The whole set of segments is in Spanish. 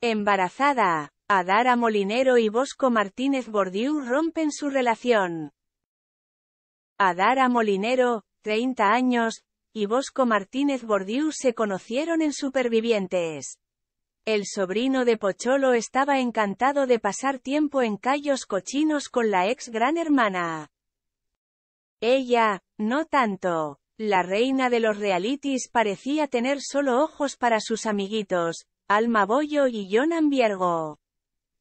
Embarazada, Adara Molinero y Bosco Martínez Bordiú rompen su relación. Adara Molinero, 30 años, y Bosco Martínez Bordiú se conocieron en Supervivientes. El sobrino de Pocholo estaba encantado de pasar tiempo en callos cochinos con la ex gran hermana. Ella, no tanto. La reina de los realities parecía tener solo ojos para sus amiguitos, Alma Bollo y Jonan Viergo.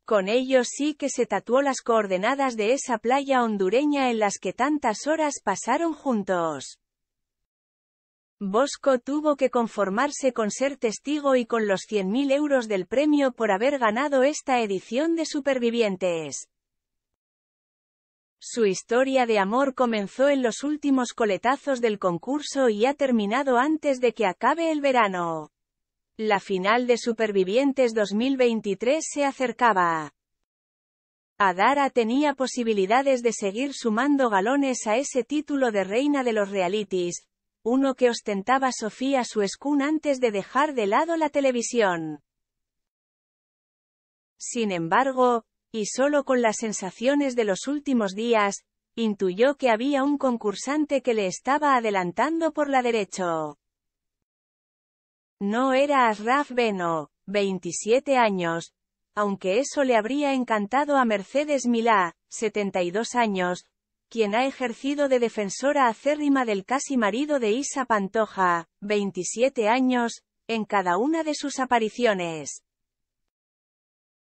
Con ellos sí que se tatuó las coordenadas de esa playa hondureña en las que tantas horas pasaron juntos. Bosco tuvo que conformarse con ser testigo y con los 100.000 euros del premio por haber ganado esta edición de Supervivientes. Su historia de amor comenzó en los últimos coletazos del concurso y ha terminado antes de que acabe el verano. La final de Supervivientes 2023 se acercaba. Adara tenía posibilidades de seguir sumando galones a ese título de reina de los realities, uno que ostentaba Sofía Suescun antes de dejar de lado la televisión. Sin embargo, y solo con las sensaciones de los últimos días, intuyó que había un concursante que le estaba adelantando por la derecha. No era Asraf Beno, 27 años, aunque eso le habría encantado a Mercedes Milá, 72 años, quien ha ejercido de defensora acérrima del casi marido de Isa Pantoja, 27 años, en cada una de sus apariciones.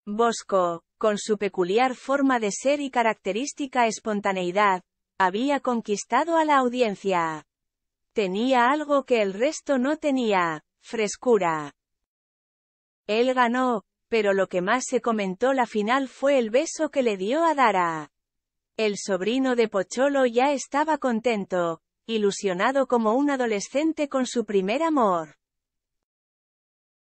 Bosco, con su peculiar forma de ser y característica espontaneidad, había conquistado a la audiencia. Tenía algo que el resto no tenía, Frescura. Él ganó, pero lo que más se comentó la final fue el beso que le dio a Dara. El sobrino de Pocholo ya estaba contento, ilusionado como un adolescente con su primer amor.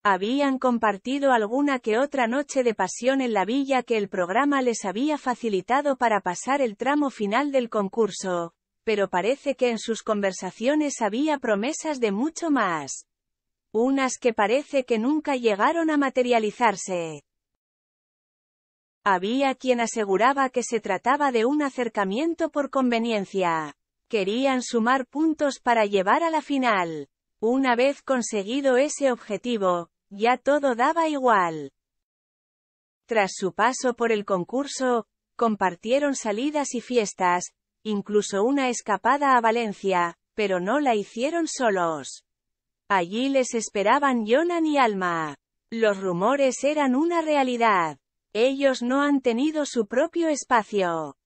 Habían compartido alguna que otra noche de pasión en la villa que el programa les había facilitado para pasar el tramo final del concurso, pero parece que en sus conversaciones había promesas de mucho más. Unas que parece que nunca llegaron a materializarse. Había quien aseguraba que se trataba de un acercamiento por conveniencia. Querían sumar puntos para llevar a la final. Una vez conseguido ese objetivo, ya todo daba igual. Tras su paso por el concurso, compartieron salidas y fiestas, incluso una escapada a Valencia, pero no la hicieron solos. Allí les esperaban Jonan y Alma. Los rumores eran una realidad. Ellos no han tenido su propio espacio.